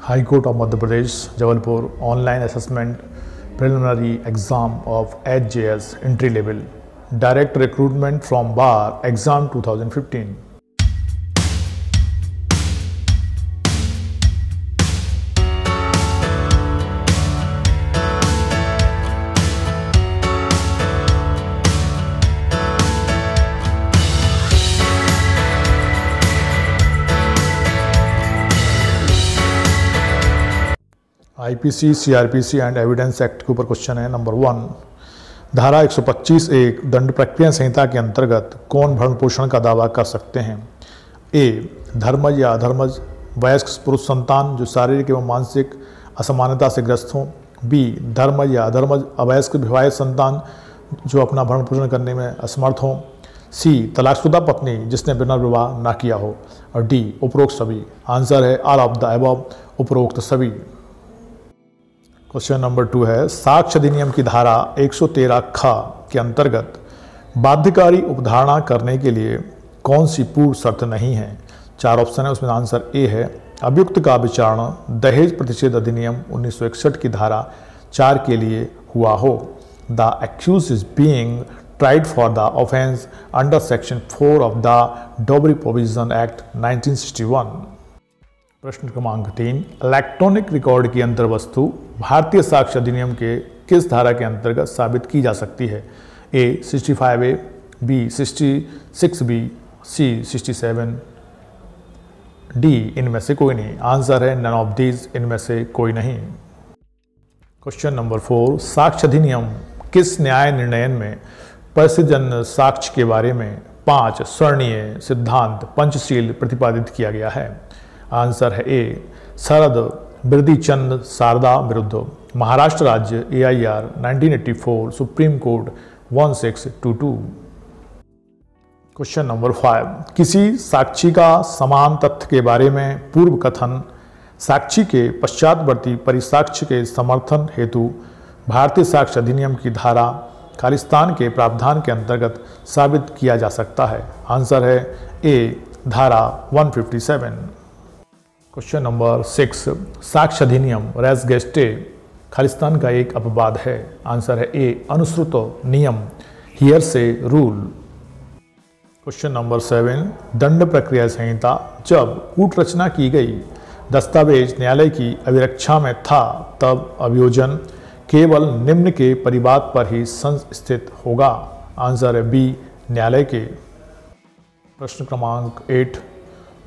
High Court of Madhya Pradesh, Jabalpur, online assessment preliminary exam of HJS entry level, direct recruitment from bar exam 2015. IPC, CrPC and evidence act के ऊपर question है number one धारा 125 एक दंड प्रक्रिया संहिता के अंतर्गत कौन भरण पोषण का दावा कर सकते हैं? ए धर्मज या अधर्मज वयस्क पुरुष संतान जो शारीरिक एवं मानसिक असमानता से ग्रस्त हों। बी धर्मज या अधर्मज अवयस्क विवाहित संतान जो अपना भरण पोषण करने में असमर्थ हों। सी तलाकशुदा पत्नी जिसने बिना विवाह ना किया हो। और डी उपरोक्त सभी। आंसर है ऑल ऑफ़ द एबव उपरोक्त सभी। क्वेश्चन नंबर टू है, साक्ष्य अधिनियम की धारा 113 ख के अंतर्गत बाध्यकारी उपधारणा करने के लिए कौन सी पूर्व शर्त नहीं है चार ऑप्शन है, उसमें आंसर ए है, अभियुक्त का विचारण दहेज प्रतिषेध अधिनियम 1961 की धारा चार के लिए हुआ हो the accused is being tried for the offense under section 4 of the Dobry Provision Act 1961. प्रश्न क्रमांक तीन इलेक्ट्रॉनिक रिकॉर्ड की अंतर्वस्तु भारतीय साक्ष्य अधिनियम के किस धारा के अंतर्गत साबित की जा सकती है? A 65 A B 66 B C 67 D इनमें से कोई नहीं। आंसर है नन ऑफ़ दीज इनमें से कोई नहीं। क्वेश्चन नंबर फोर साक्ष्य अधिनियम किस न्याय निर्णयन में परिजन साक्ष्य के बारे में पाँच स्वर्णीय सिद्धांत पंचशील प्रतिपादित किया गया है? आंसर है ए, शरद बिरदीचंद शारदा विरुद्ध। महाराष्ट्र राज्य A I R nineteen Supreme Court 1622 question number five किसी साक्षी का समान तथ्य के बारे में पूर्व कथन, साक्षी के पश्चातवर्ती परिसाक्ष्य के समर्थन हेतु भारतीय साक्ष्य अधिनियम की धारा खालिस्तान के प्रावधान के अंतर्गत साबित किया जा सकता है। आंसर है ए, धारा 157 क्वेश्चन नंबर सिक्स साक्ष्य अधिनियम रेस गेस्टे खालिस्तान का एक अपवाद है आंसर है ए अनुश्रुत नियम hearsay rule question number seven दंड प्रक्रिया संहिता जब कूट रचना की गई दस्तावेज़ न्यायालय की अभिरक्षा में था तब अभियोजन केवल निम्न के परिवाद पर ही संस्थित होगा आंसर है बी न्यायालय के प्रश्न क्रमांक एट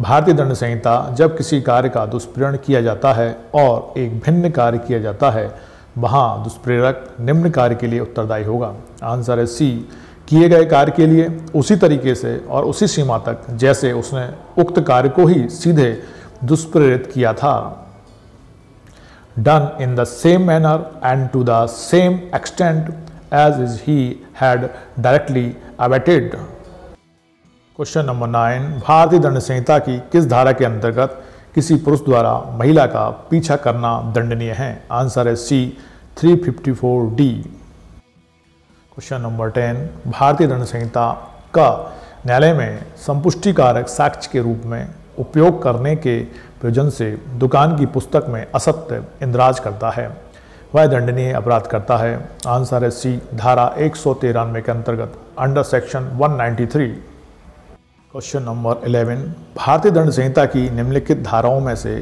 भारतीय दंड संहिता जब किसी कार्य का दुष्प्रेरण किया जाता है और एक भिन्न कार्य किया जाता है, वहाँ दुष्प्रेरक निम्न कार्य के लिए उत्तरदायी होगा। आंसर है सी, किए गए कार्य के लिए उसी तरीके से और उसी सीमा तक जैसे उसने उक्त कार्य को ही सीधे दुष्प्रेरित किया था। Done in the same manner and to the same extent as is he had directly abetted question number nine भारतीय दंड संहिता की किस धारा के अंतर्गत किसी पुरुष द्वारा महिला का पीछा करना दंडनीय है? आंसर है C 354 D question number ten भारतीय दंड संहिता का न्यायालय में संपुष्टिकारक साक्ष्य के रूप में उपयोग करने के प्रयोजन से दुकान की पुस्तक में असत्य इंद्राज करता है। वह दंडनीय अपराध करता है। आंसर है सी धारा एक सौ तिरानवे के अंतर्गत अंडर सेक्शन 193 क्वेश्चन नंबर 11 भारतीय दंड संहिता की निम्नलिखित धाराओं में से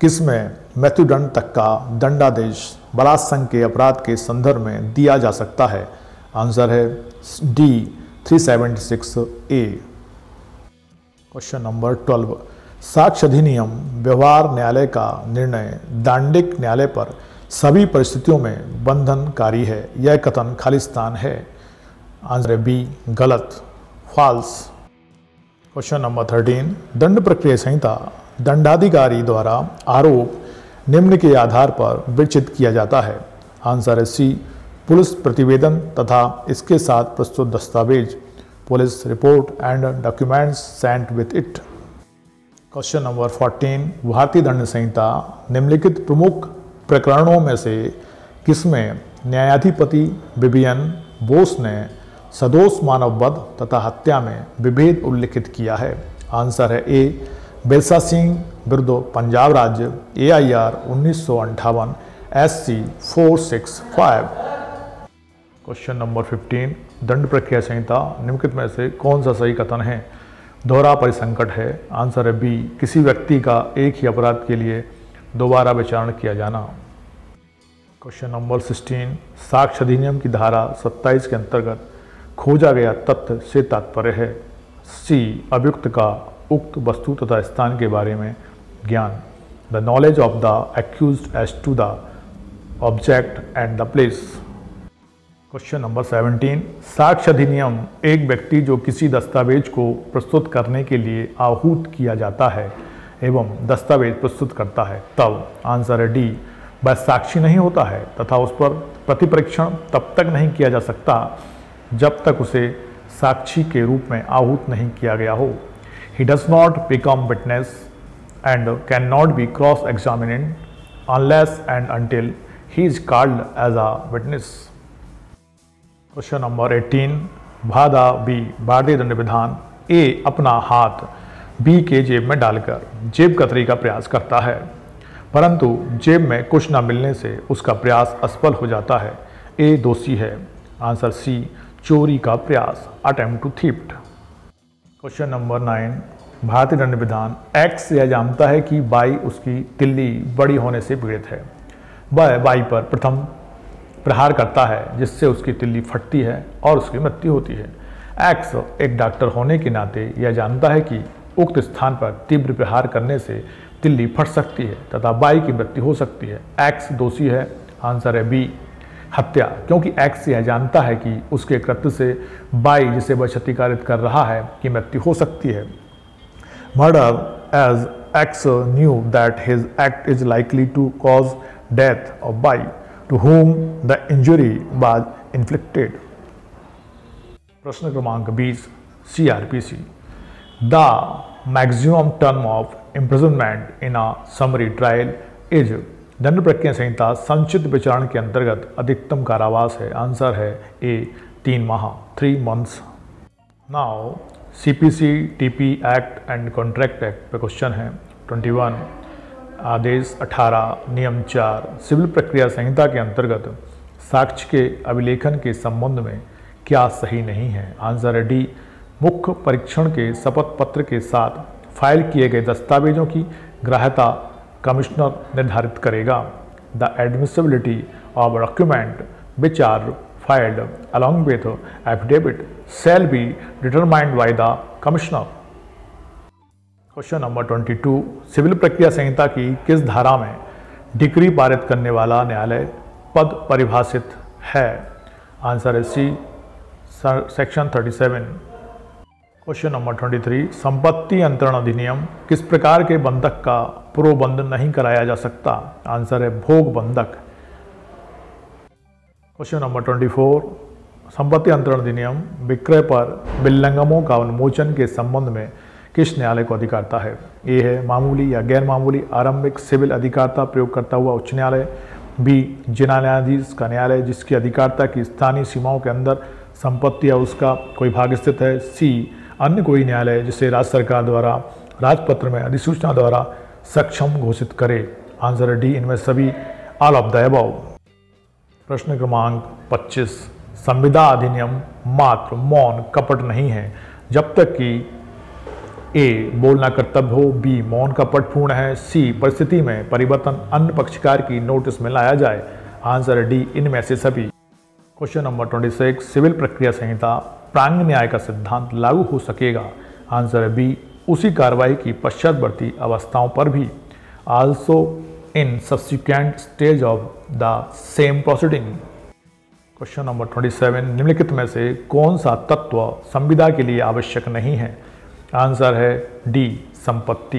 किसमें मृत्युदंड तक का दंडादेश बलात्संग के अपराध के संदर्भ में दिया जा सकता है? आंसर है डी 376 ए क्वेश्चन नंबर 12 साक्ष्य अधिनियम, व्यवहार न्यायालय का निर्णय दांडिक न्यायालय पर सभी परिस्थितियों में बंधनकारी है, यह कथन खालिस्तान है। आंसर बी, गलत फॉल्स क्वेश्चन नंबर थर्टीन दंड प्रक्रिया संहिता दंडाधिकारी द्वारा आरोप निम्न के आधार पर विचित किया जाता है। आंसर है सी. पुलिस प्रतिवेदन तथा इसके साथ प्रस्तुत दस्तावेज़, police report and documents sent with it. Question number 14 भारतीय दंड संहिता निम्नलिखित प्रमुख प्रकरणों में से किसमें न्यायाधिपति बिबियन बोस ने सदोष मानववध तथा हत्या में विभेद उल्लिखित किया है। आंसर है ए, बिरसा सिंह बिरदो, पंजाब राज्य ए आई आर उन्नीस सौ अंठावन S C four six five. Question number fifteen दंड प्रक्रिया संहिता, निम्नलिखित में से कौन सा सही कथन है? दोहरा परिसंकट है। आंसर है बी, किसी व्यक्ति का एक ही अपराध के लिए दोबारा विचारण किया जाना। क्वेश्चन नंबर सिक्सटीन साक्ष्य अधिनियम की धारा 27 के अंतर्गत खोजा गया तथ्य से तात्पर्य है। सी अभियुक्त का उक्त वस्तु तथा स्थान के बारे में ज्ञान। The knowledge of the accused as to the object and the place question number 17 साक्ष्य अधिनियम एक व्यक्ति जो किसी दस्तावेज़ को प्रस्तुत करने के लिए आहूत किया जाता है एवं दस्तावेज़ प्रस्तुत करता है, तब आंसर है डी, वह साक्षी नहीं होता है तथा उस पर प्रतिपरीक्षण तब तक नहीं किया जा सकता जब तक उसे साक्षी के रूप में आहूत नहीं किया गया हो। He does not become witness and can not be cross examined unless and until he is called as a witness question number 18 भादा बी भारतीय दंड विधान ए अपना हाथ बी के जेब में डालकर जेब कतरी का प्रयास करता है। परंतु जेब में कुछ न मिलने से उसका प्रयास असफल हो जाता है। ए दोषी है। आंसर सी चोरी का प्रयास attempt to theft question number nine भारतीय दंड विधान एक्स यह जानता है कि बाई उसकी तिल्ली बड़ी होने से पीड़ित है। वह बाई पर प्रथम प्रहार करता है, जिससे उसकी तिल्ली फटती है और उसकी मृत्यु होती है। एक्स एक डॉक्टर होने के नाते यह जानता है कि उक्त स्थान पर तीव्र प्रहार करने से तिल्ली फट सकती है तथा बाई की मृत्यु हो सकती है। एक्स दोषी है आंसर है बी हत्या, क्योंकि एक्स यह जानता है कि उसके कृत्य से बाई जिसे वह क्षतिकारित कर रहा है की मृत्यु हो सकती है murder as X knew that his act is likely to cause death of by to whom the injury was inflicted. प्रश्न क्रमांक 20 CRPC The maximum term of imprisonment in a summary trial is दंड प्रक्रिया संहिता संचित विचारण के अंतर्गत अधिकतम कारावास है। आंसर है ए, तीन माह three months now CPC TP act and contract act पे क्वेश्चन है। 21 आदेश 18 नियम 4 सिविल प्रक्रिया संहिता के अंतर्गत साक्ष्य के अभिलेखन के संबंध में क्या सही नहीं है? आंसर है डी, मुख्य परीक्षण के शपथ पत्र के साथ फ़ाइल किए गए दस्तावेजों की ग्राह्यता कमिश्नर निर्धारित करेगा। The admissibility of document which are filed along with affidavit shall be determined by the commissioner question number 22 civil प्रक्रिया संहिता की किस धारा में डिग्री पारित करने वाला न्यायालय पद परिभाषित है? आंसर है सी सेक्शन 37 क्वेश्चन नंबर 23 संपत्ति अंतरण अधिनियम किस प्रकार के बंधक का प्रोबंध नहीं कराया जा सकता? आंसर है भोग बंधक। क्वेश्चन नंबर 24 संपत्ति अंतरण अधिनियम विक्रय पर बिल्लंगमों का उन्मोचन के संबंध में किस न्यायालय को अधिकारता है? ए है मामूली या गैर मामूली आरंभिक सिविल अधिकारता प्रयोग करता हुआ उच्च न्यायालय। बी जिला न्यायाधीश का न्यायालय जिसकी अधिकारता की स्थानीय सीमाओं के अंदर संपत्ति या उसका कोई भाग स्थित है। सी अन्य कोई न्यायालय जिसे राज्य सरकार द्वारा, राजपत्र में अधिसूचना द्वारा सक्षम घोषित करे। आंसर डी, इनमें सभी ऑल ऑफ़ द प्रश्न क्रमांक 25 संविदा अधिनियम मात्र मौन कपट नहीं है, जब तक कि ए, बोलना कर्तव्य हो, बी, मौन का पटपूर्ण है, सी, परिस्थिति में परिवर्तन अन्य पक्षकार की नोटिस में लाया जाए। आंसर डी, इनमें से सभी। क्वेश्चन नंबर 26 सिविल प्रक्रिया संहिता प्रांग न्याय का सिद्धांत लागू हो सकेगा। आंसर है बी। उसी कार्रवाई की पश्चातवर्ती अवस्थाओं पर भी। Also in subsequent stage of the same proceeding question number 27 निम्नलिखित में से कौन सा तत्व संविदा के लिए आवश्यक नहीं है? आंसर है डी। संपत्ति।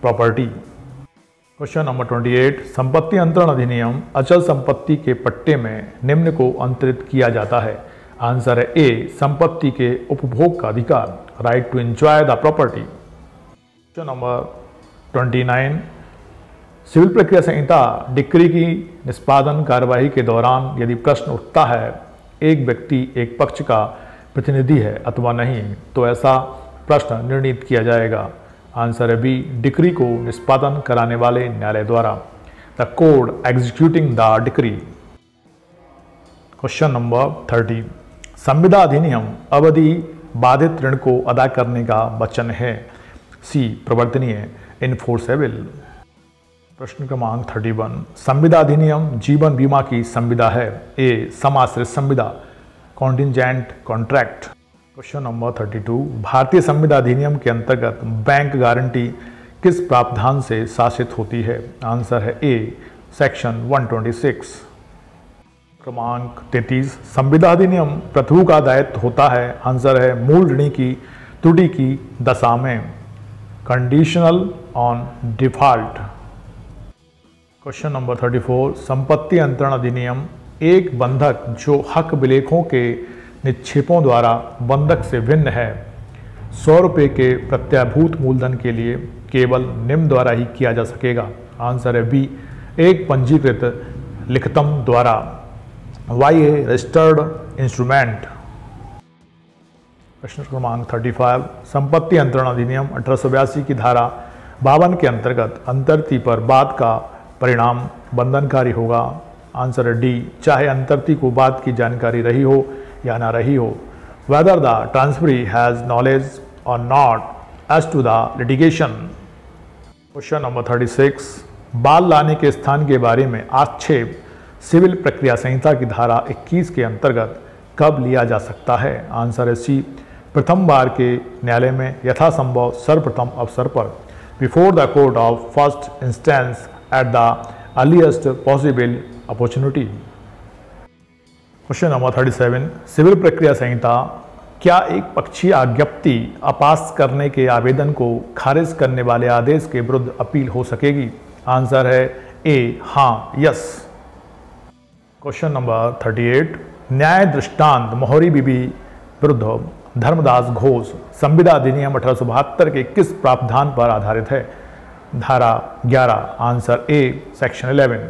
प्रॉपर्टी क्वेश्चन नंबर 28 संपत्ति अंतरण अधिनियम अचल संपत्ति के पट्टे में निम्न को अंतरित किया जाता है। आंसर है ए संपत्ति के उपभोग का अधिकार. Right to enjoy the property question number 29 civil प्रक्रिया संहिता डिक्री की निष्पादन कार्यवाही के दौरान यदि प्रश्न उठता है, एक व्यक्ति, एक पक्ष का प्रतिनिधि है अथवा नहीं तो ऐसा प्रश्न निर्णित किया जाएगा. आंसर है बी डिक्री को निष्पादन कराने वाले न्यायालय द्वारा. The court executing the decree question number thirty संविदा अधिनियम अवधि बाधित ऋण को अदा करने का वचन है। सी, प्रवर्तनीय इनफोर्सेबल प्रश्न क्रमांक थर्टी वन संविदा अधिनियम जीवन बीमा की संविदा है। ए, समाश्रित संविदा contingent contract question number thirty two भारतीय संविदा अधिनियम के अंतर्गत बैंक गारंटी किस प्रावधान से शासित होती है? आंसर है ए सेक्शन 126 क्रमांक 33 संविदा अधिनियम प्रभु का दायित्व होता है, आंसर है मूल ऋणी की, त्रुटि की दशा में। Conditional on default question number 34 संपत्ति अंतरण अधिनियम, एक बंधक जो हक विलेखों के निक्षेपों द्वारा बंधक से भिन्न है। सौ रुपये के प्रत्याभूत मूलधन के लिए केवल निम्न द्वारा ही किया जा सकेगा। आंसर है बी, एक पंजीकृत लिखतम द्वारा। वाई ए रजिस्टर्ड इंस्ट्रूमेंट प्रश्न क्रमांक 35 संपत्ति अंतरण अधिनियम अठारह सौ बयासी की धारा बावन के अंतर्गत अंतर्ति पर बाद का परिणाम बंधनकारी होगा। आंसर है डी, चाहे अंतर्ति को बाद की जानकारी रही हो या ना रही हो whether the transferee has knowledge or not as to the litigation question number 36 बाल लाने के स्थान के बारे में आक्षेप सिविल प्रक्रिया संहिता की धारा 21 के अंतर्गत कब लिया जा सकता है? आंसर है सी, प्रथम बार के न्यायालय में यथासंभव सर्वप्रथम अवसर पर। Before the court of first instance at the earliest possible opportunity. Question number 37 civil प्रक्रिया संहिता क्या एक पक्षीय आज्ञप्ति अपास करने के आवेदन को खारिज करने वाले आदेश के विरुद्ध अपील हो सकेगी? आंसर है ए हाँ यस। क्वेश्चन नंबर 38 न्याय दृष्टांत, मोहरी बीबी विरुद्ध धर्मदास घोष, संविदा अधिनियम अठारह सौ बहत्तर के किस प्रावधान पर आधारित है? धारा 11 answer A section 11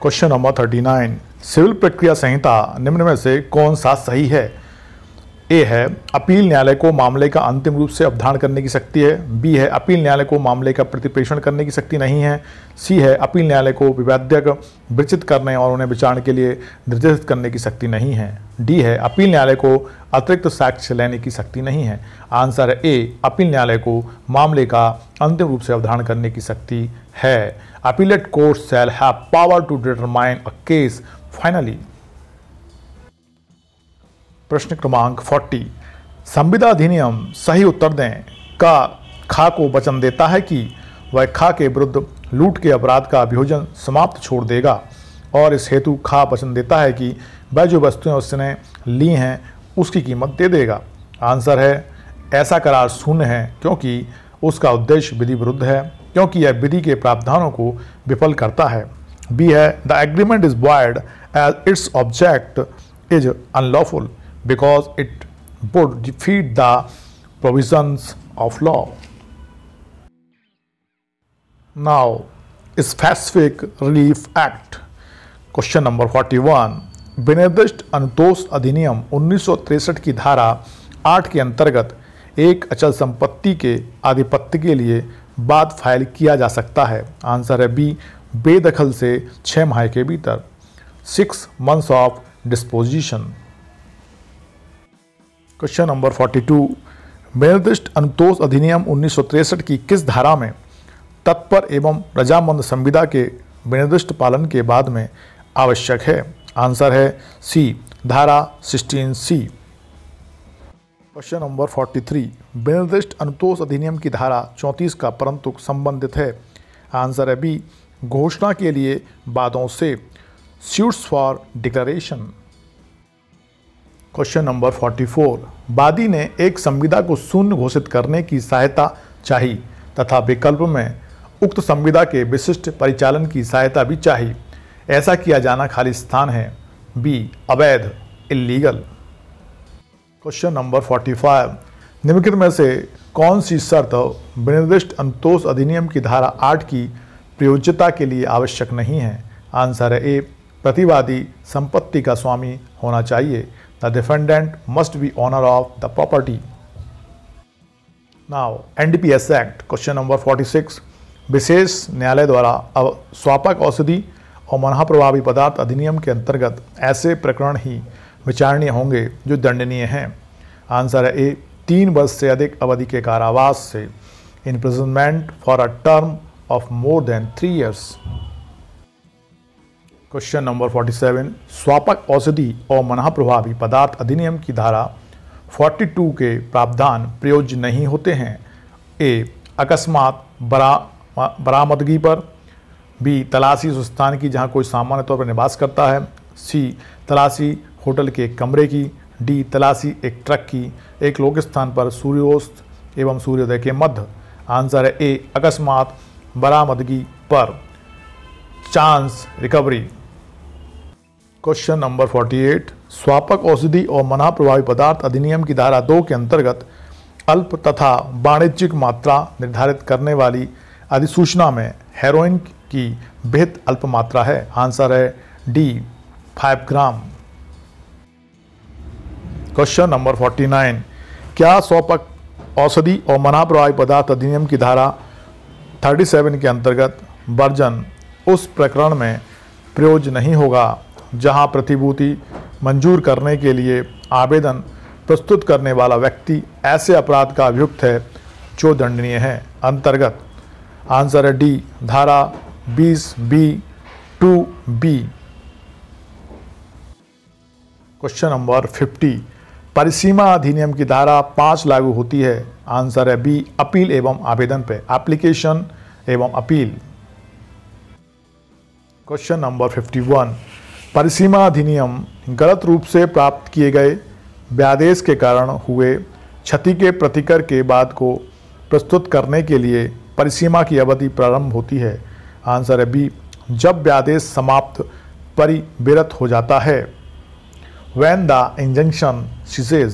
question number 39 civil प्रक्रिया संहिता निम्न में से कौन सा सही है? ए है, अपील न्यायालय को मामले का अंतिम रूप से अवधारण करने की शक्ति है। बी है, अपील न्यायालय को मामले का प्रतिप्रेषण करने की शक्ति नहीं है। सी है, अपील न्यायालय को विवाद्यक विचित करने और उन्हें विचारण के लिए निर्देशित करने की शक्ति नहीं है। डी है, अपील न्यायालय को अतिरिक्त साक्ष्य लेने की शक्ति नहीं है। आंसर ए, अपील न्यायालय को मामले का अंतिम रूप से अवधारण करने की शक्ति है। Appellate court shall have power to determine a case finally प्रश्न क्रमांक 40 संविदा अधिनियम सही उत्तर दें। का, खा को वचन देता है कि वह खा के विरुद्ध लूट के अपराध का अभियोजन समाप्त छोड़ देगा। और इस हेतु खा वचन देता है कि वह जो वस्तुएँ उसने ली हैं, उसकी कीमत दे देगा। आंसर है, ऐसा करार शून्य है, क्योंकि उसका उद्देश्य विधि विरुद्ध है, क्योंकि यह विधि के प्रावधानों को विफल करता है। बी है, the agreement is void as its object is unlawful. Because it would defeat the provisions of law. Now, specific relief act question number 41 विनिर्दिष्ट अनुतोष अधिनियम उन्नीस की धारा 8 के अंतर्गत एक अचल संपत्ति के आधिपत्य के लिए बाद फ़ाइल किया जा सकता है। आंसर है बी बेदखल से छः माह के भीतर। Six months of disposition question number 42 निर्दिष्ट अनुतोष अधिनियम उन्नीस की किस धारा में तत्पर एवं रजामंद संविदा के विनिर्दिष्ट पालन के बाद में आवश्यक है? आंसर है सी, धारा 16 सी क्वेश्चन नंबर 43 विनिर्दिष्ट अनुतोष अधिनियम की धारा 34 का परंतु संबंधित है। आंसर है बी, घोषणा के लिए बादों से। Suits for declaration question number 44 बादी ने एक संविदा को शून्य घोषित करने की सहायता चाही तथा विकल्प में उक्त संविदा के विशिष्ट परिचालन की सहायता भी चाही। ऐसा किया जाना खाली स्थान है। बी अवैध इलीगल क्वेश्चन नंबर 45 निम्नलिखित में से कौन सी शर्त विनिर्दिष्ट अंतोष अधिनियम की धारा आठ की प्रयोज्यता के लिए आवश्यक नहीं है? आंसर है ए प्रतिवादी संपत्ति का स्वामी होना चाहिए। The defendant must be owner of the property. Now NDPS act question number 46 विशेष न्यायालय द्वारा स्वापक औषधि और मना प्रभावी पदार्थ अधिनियम के अंतर्गत ऐसे प्रकरण ही विचारणीय होंगे जो दंडनीय हैं। आंसर है ए, तीन वर्ष से अधिक अवधि के कारावास से imprisonment for a term of more than three years question number 47 स्वापक औषधि और मना प्रभावी पदार्थ अधिनियम की धारा 42 के प्रावधान प्रयोज्य नहीं होते हैं। ए अकस्मात बरा बरामदगी पर। बी तलाशी उस स्थान की जहाँ कोई सामान्य तौर पर निवास करता है। सी तलाशी होटल के कमरे की। डी तलाशी एक ट्रक की। एक लोक स्थान पर सूर्योस्त एवं सूर्योदय के मध्य। आंसर है ए अकस्मात बरामदगी पर। चांस रिकवरी क्वेश्चन नंबर 48 स्वापक औषधि और मना प्रभावी पदार्थ अधिनियम की धारा दो के अंतर्गत अल्प तथा वाणिज्यिक मात्रा निर्धारित करने वाली अधिसूचना में हेरोइन की बेहद अल्प मात्रा है आंसर है D five gram question number 49 क्या स्वपक औषधि और मना प्रभावी पदार्थ अधिनियम की धारा 37 के अंतर्गत वर्जन उस प्रकरण में प्रयोज नहीं होगा जहाँ प्रतिभूति मंजूर करने के लिए आवेदन प्रस्तुत करने वाला व्यक्ति ऐसे अपराध का अभियुक्त है जो दंडनीय है। अंतर्गत आंसर है डी, धारा 20 B two B. Question number 50 परिसीमा अधिनियम की धारा पाँच लागू होती है। आंसर है बी, अपील एवं आवेदन पे। एप्लीकेशन एवं अपील। क्वेश्चन नंबर 51 परिसीमा अधिनियम गलत रूप से प्राप्त किए गए व्यादेश के कारण हुए क्षति के प्रतिकर के बाद को प्रस्तुत करने के लिए परिसीमा की अवधि प्रारंभ होती है। आंसर है बी, जब व्यादेश समाप्त परिविरत हो जाता है। When the injunction ceases.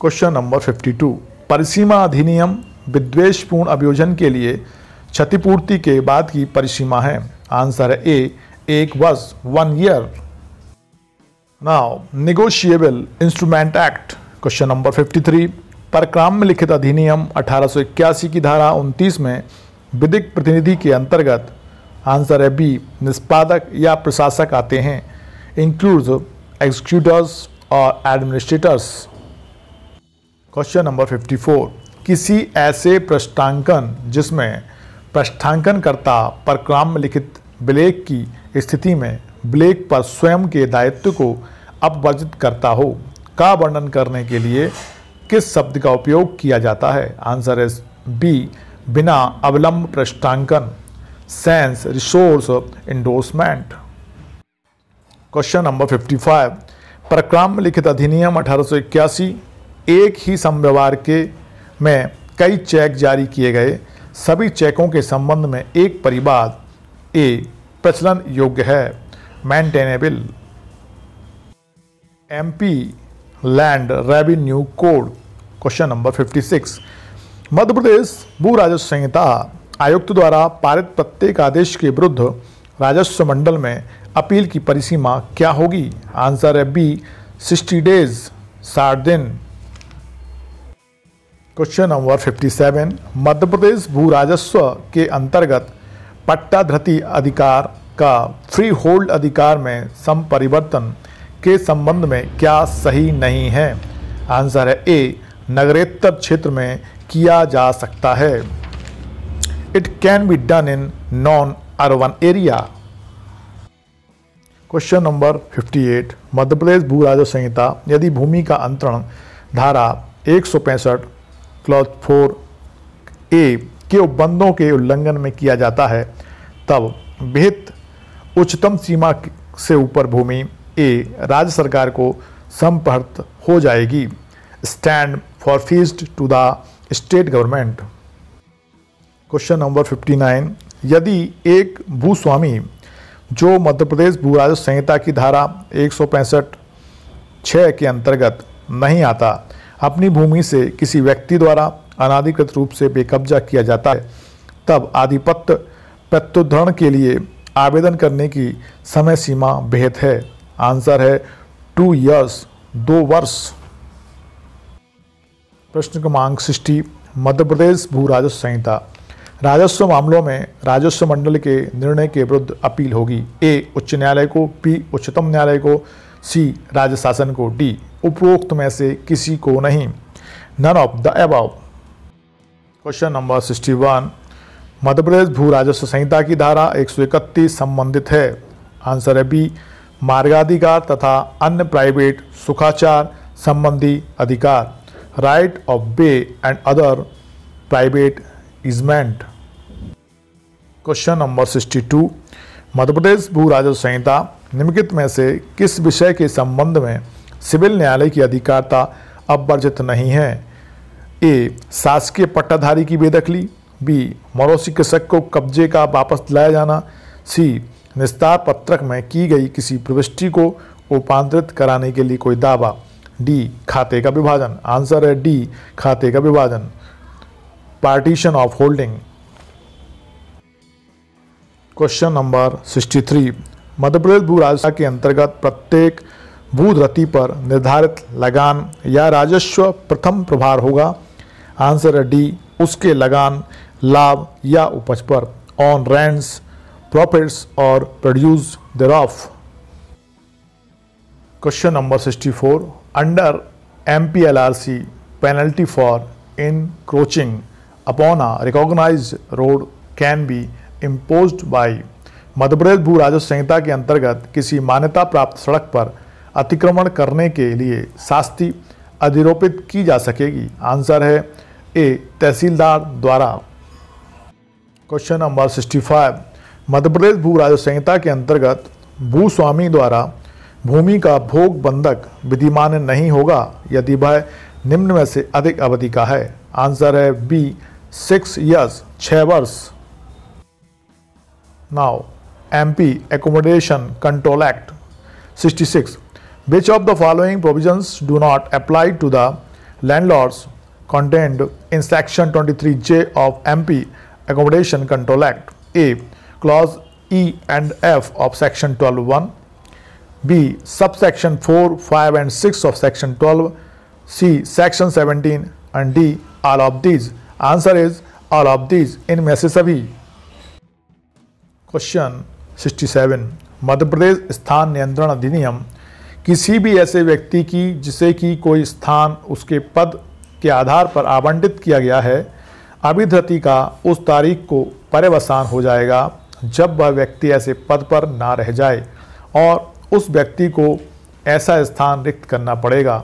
Question number 52 परिसीमा अधिनियम विद्वेषपूर्ण अभियोजन के लिए क्षतिपूर्ति के बाद की परिसीमा है। आंसर है ए एक वर्ष one year now negotiable instrument act question number 53 पर क्रम में लिखित अधिनियम अठारह सौ इक्यासी की धारा 29 में विधिक प्रतिनिधि के अंतर्गत आंसर है बी निष्पादक या प्रशासक आते हैं, includes executors और एडमिनिस्ट्रेटर्स क्वेश्चन नंबर 54 किसी ऐसे प्रश्नांकन जिसमें प्रश्नांकनकर्ता पर क्रम में लिखित ब्लेक की स्थिति में ब्लेक पर स्वयं के दायित्व को अपवर्जित करता हो, का वर्णन करने के लिए किस शब्द का उपयोग किया जाता है? आंसर है बी बिना अवलंब प्रश्नांकन sans recourse endorsement question number 55 प्रक्रम लिखित अधिनियम अठारह एक ही समव्यवहार के में कई चेक जारी किए गए। सभी चेकों के संबंध में एक परिवाद ए प्रचलन योग्य है। Maintainable MP land revenue code question number 56 Madhya Pradesh भू राजस्व संहिता आयुक्त द्वारा पारित प्रत्येक आदेश के विरुद्ध राजस्व मंडल में अपील की परिसीमा क्या होगी? आंसर है बी सिक्सटी डेज़ साठ दिन। Question number fifty seven Madhya Pradesh भू राजस्व के अंतर्गत पट्टाधृति अधिकार का फ्री होल्ड अधिकार में संपरिवर्तन के संबंध में क्या सही नहीं है? आंसर है ए नगरेतर क्षेत्र में किया जा सकता है। It can be done in non urban area question number 58 Madhya Pradesh भू राजस्व संहिता, यदि भूमि का अंतरण धारा एक सौ पैंसठ क्लॉज फोर ए के उपबंधों के उल्लंघन में किया जाता है, तब विहित उच्चतम सीमा से ऊपर भूमि ए राज्य सरकार को संपर्क हो जाएगी। Stand forfeited to the state government question number 59 यदि एक भूस्वामी, जो मध्य प्रदेश भू राजस्व संहिता की धारा एक सौ छः के अंतर्गत नहीं आता, अपनी भूमि से किसी व्यक्ति द्वारा अनाधिकृत रूप से बेकब्जा किया जाता है। तब आधिपत्य प्रत्युद्धरण के लिए आवेदन करने की समय सीमा बेहद है। आंसर है टू इयर्स, दो वर्ष। प्रश्न क्रमांक सिक्सटी, मध्य प्रदेश भू राजस्व संहिता। राजस्व मामलों में राजस्व मंडल के निर्णय के विरुद्ध अपील होगी। ए, उच्च न्यायालय को, बी, उच्चतम न्यायालय को, सी, राज्य शासन को। डी, उपरोक्त में से किसी को नहीं। None of the above question number sixty one Madhya Pradesh भू राजस्व संहिता की धारा 131 संबंधित है। आंसर है बी मार्गाधिकार तथा अन्य प्राइवेट सुखाचार संबंधी अधिकार। Right of way and other private easement question number 62 Madhya Pradesh भू राजस्व संहिता निम्नलिखित में से किस विषय के संबंध में सिविल न्यायालय की अधिकारता अब वर्जित नहीं है? ए, शासकीय पट्टाधारी की बेदखली, बी, मौरोसी कृषक को कब्जे का वापस लाया जाना, सी, निस्तार पत्रक में की गई किसी प्रविष्टि को रूपांतरित कराने के लिए कोई दावा, डी, खाते का विभाजन, आंसर है डी, खाते का विभाजन, partition of holding. Question number 63 Madhya Pradesh भू राजस्व के अंतर्गत प्रत्येक भूधरती पर निर्धारित लगान या राजस्व प्रथम प्रभार होगा? आंसर है डी, उसके लगान, लाभ या उपज पर। On rents profits or produce thereof question number 64 under M P L R C penalty for encroaching upon a recognise road can be impose by Madhya Pradesh भू राजस्व संहिता के अंतर्गत किसी मान्यता प्राप्त सड़क पर अतिक्रमण करने के लिए शास्ति अधिरोपित की जा सकेगी। आंसर है ए तहसीलदार द्वारा। क्वेश्चन नंबर 65 मध्य प्रदेश भू राजस्व संहिता के अंतर्गत भूस्वामी द्वारा भूमि का भोग बंधक विधिमान नहीं होगा, यदि वह निम्न में से अधिक अवधि का है? आंसर है बी सिक्स ईयर्स छः वर्ष। Now M P accommodation control act 66 which of the following provisions do not apply to the landlords contained in section 23j of MP Accommodation Control Act. A. Clause E and F of section 12.1. B. Subsection 4, 5 and 6 of section 12. C. Section 17 and D. All of these. Answer is all of these. इनमें से सभी question 67 Madhya Pradesh स्थान नियंत्रण अधिनियम किसी भी ऐसे व्यक्ति की जिसे कि कोई स्थान उसके पद के आधार पर आवंटित किया गया है, अभिधृति का उस तारीख को पर्यवसान हो जाएगा, जब वह व्यक्ति ऐसे पद पर ना रह जाए और उस व्यक्ति को ऐसा स्थान रिक्त करना पड़ेगा।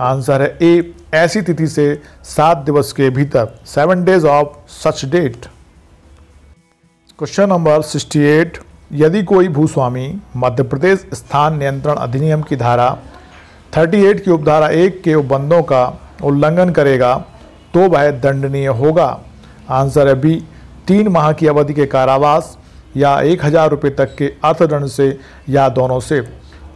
आंसर है ए, ऐसी तिथि से सात दिवस के भीतर seven days of such date question number 68 यदि कोई भूस्वामी मध्य प्रदेश स्थान नियंत्रण अधिनियम की धारा 38 की उपधारा एक के उपबंधों का उल्लंघन करेगा तो वह दंडनीय होगा। आंसर है बी, तीन माह की अवधि के कारावास या एक हज़ार रुपये तक के अर्थदंड से या दोनों से।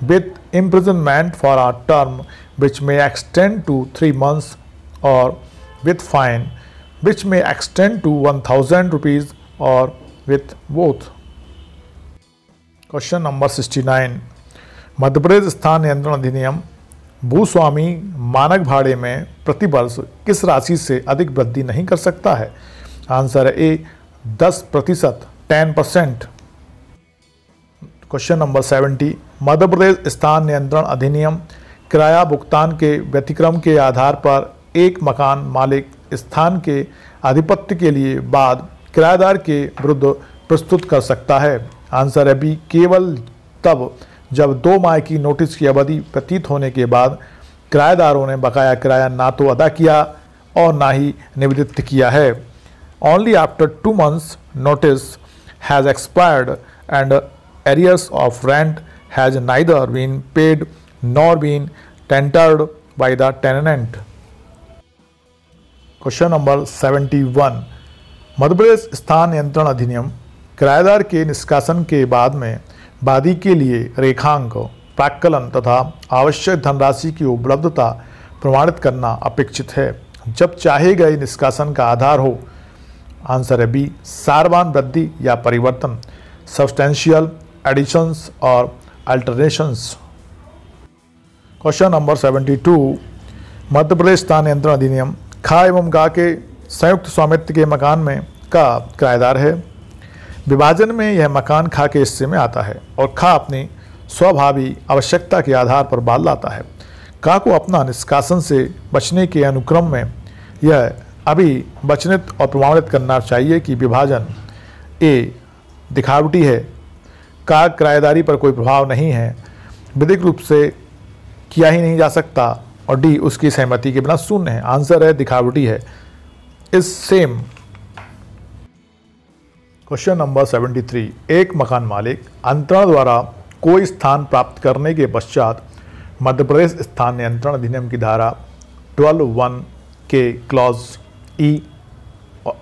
With imprisonment for a term which may extend to three months or with fine which may extend to one thousand rupees or with both question number 69 Madhya Pradesh स्थान नियंत्रण अधिनियम भूस्वामी मानक भाड़े में प्रति वर्ष किस राशि से अधिक वृद्धि नहीं कर सकता है? आंसर है ए 10 प्रतिशत, ten percent. Question number 70 Madhya Pradesh स्थान नियंत्रण अधिनियम, किराया भुगतान के व्यतिक्रम के आधार पर एक मकान मालिक स्थान के आधिपत्य के लिए बाद किराएदार के विरुद्ध प्रस्तुत कर सकता है। आंसर है बी, केवल तब जब दो माह की नोटिस की अवधि प्रतीत होने के बाद किराएदारों ने बकाया किराया ना तो अदा किया और ना ही निवेदित किया है। Only after two months notice has expired and arrears of rent has neither been paid nor been tendered by the tenant question number 71 Madhya Pradesh स्थान नियंत्रण अधिनियम किराएदार के निष्कासन के बाद में वादी के लिए रेखांक, प्राक्कलन तथा आवश्यक धनराशि की उपलब्धता प्रमाणित करना अपेक्षित है। जब चाहे गए निष्कासन का आधार हो, आंसर है बी, सारवान वृद्धि या परिवर्तन substantial additions or alternations question number 72 Madhya प्रदेश स्थान नियंत्रण अधिनियम, खा एवं गा के संयुक्त स्वामित्व के मकान में का किराएदार है? विभाजन में यह मकान खा के हिस्से में आता है और खा अपनी स्वभावी आवश्यकता के आधार पर बाल लाता है। का को अपना निष्कासन से बचने के अनुक्रम में यह अभी वचनित और प्रमाणित करना चाहिए कि विभाजन ए दिखावटी है। का किराएदारी पर कोई प्रभाव नहीं है। विधिक रूप से किया ही नहीं जा सकता और डी उसकी सहमति के बिना शून्य है। आंसर है दिखावटी है। इस सेम क्वेश्चन नंबर 73 एक मकान मालिक अंतरण द्वारा कोई स्थान प्राप्त करने के पश्चात मध्य प्रदेश स्थान नियंत्रण अधिनियम की धारा 12 वन के क्लॉज ई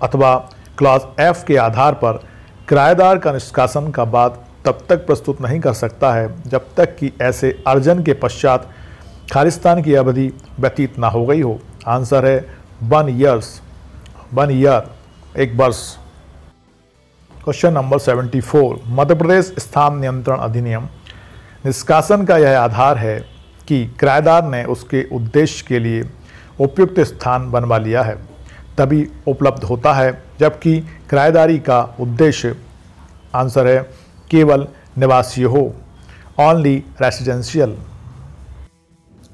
अथवा क्लॉज एफ़ के आधार पर किराएदार का निष्कासन का बाद तब तक प्रस्तुत नहीं कर सकता है, जब तक कि ऐसे अर्जन के पश्चात खालिस्तान की अवधि व्यतीत ना हो गई हो। आंसर है वन ईयर्स वन ईयर एक वर्ष। क्वेश्चन नंबर 74 मध्य प्रदेश स्थान नियंत्रण अधिनियम। निष्कासन का यह आधार है कि किराएदार ने उसके उद्देश्य के लिए उपयुक्त स्थान बनवा लिया है। तभी उपलब्ध होता है, जबकि किराएदारी का उद्देश्य आंसर है, केवल निवासी हो। ओनली रेसिडेंशियल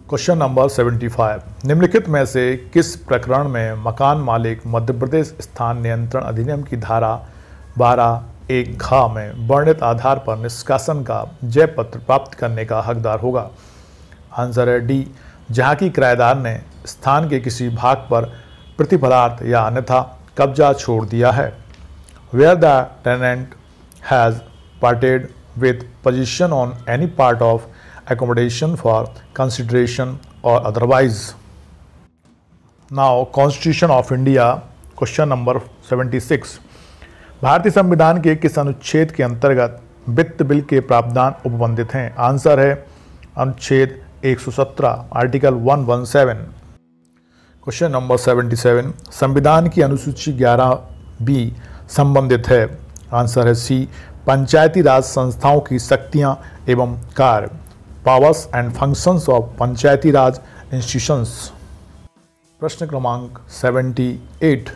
क्वेश्चन नंबर 75 निम्नलिखित में से किस प्रकरण में मकान मालिक मध्य प्रदेश स्थान नियंत्रण अधिनियम की धारा 12 एक घा में वर्णित आधार पर निष्कासन का जय पत्र प्राप्त करने का हकदार होगा। आंसर है डी, जहाँ की किराएदार ने स्थान के किसी भाग पर प्रतिफलार्थ या अन्यथा कब्जा छोड़ दिया है। Where the tenant has parted with possession on any part of accommodation for consideration or otherwise now constitution of India question number 76 भारतीय संविधान के किस अनुच्छेद के अंतर्गत वित्त बिल के प्रावधान उपबंधित हैं? आंसर है अनुच्छेद 117 आर्टिकल 117 क्वेश्चन नंबर 77 संविधान की अनुसूची 11 बी संबंधित है। आंसर है सी, पंचायती राज संस्थाओं की शक्तियाँ एवं कार्य powers and functions of Panchayati Raj institutions प्रश्न क्रमांक 78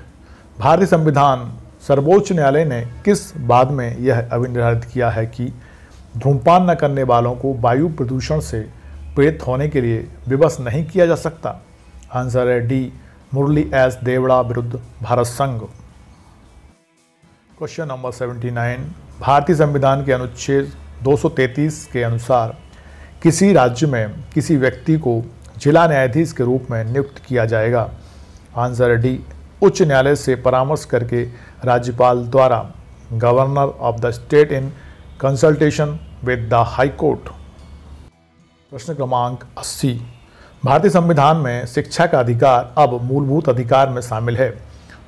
भारतीय संविधान सर्वोच्च न्यायालय ने किस बाद में यह अभिनिर्धारित किया है कि धूमपान न करने वालों को वायु प्रदूषण से प्रेरित होने के लिए विवश नहीं किया जा सकता? आंसर है डी, मुरली एस देवड़ा विरुद्ध भारत संघ। क्वेश्चन नंबर 79 भारतीय संविधान के अनुच्छेद 233 के अनुसार किसी राज्य में किसी व्यक्ति को जिला न्यायाधीश के रूप में नियुक्त किया जाएगा? आंसर डी, उच्च न्यायालय से परामर्श करके राज्यपाल द्वारा governor of the state in consultation with the high court. प्रश्न क्रमांक 80 भारतीय संविधान में शिक्षा का अधिकार अब मूलभूत अधिकार में शामिल है।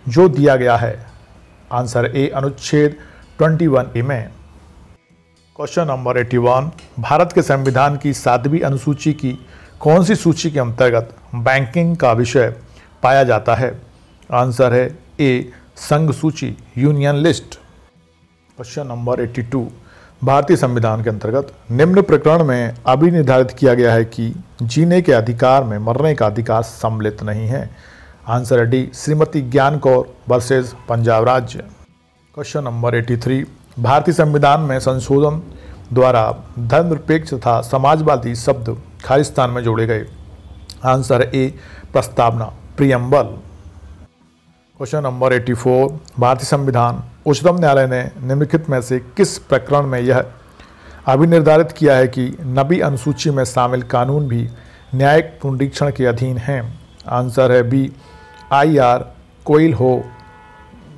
जो दिया गया है। आंसर ए अनुच्छेद 21 ए में। क्वेश्चन नंबर 81 भारत के संविधान की सातवीं अनुसूची की कौन सी सूची के अंतर्गत बैंकिंग का विषय पाया जाता है? आंसर है ए संघ सूची यूनियन लिस्ट क्वेश्चन नंबर 82 भारतीय संविधान के अंतर्गत निम्न प्रकरण में अभी निर्धारित किया गया है कि जीने के अधिकार में मरने का अधिकार सम्मिलित नहीं है। Answer D, Shrimati Gyan Kaur versus Punjab राज्य। क्वेश्चन नंबर 83 भारतीय संविधान में संशोधन द्वारा धर्मनिरपेक्ष तथा समाजवादी शब्द खालिस्तान में जोड़े गए। आंसर ए, प्रस्तावना, प्रियम्बल। क्वेश्चन नंबर 84 भारतीय संविधान, उच्चतम न्यायालय ने निम्नलिखित में से किस प्रकरण में यह अभिनिर्धारित किया है कि नबी अनुसूची में शामिल कानून भी न्यायिक पुनरीक्षण के अधीन हैं? आंसर है बी, आई आर कोयल हो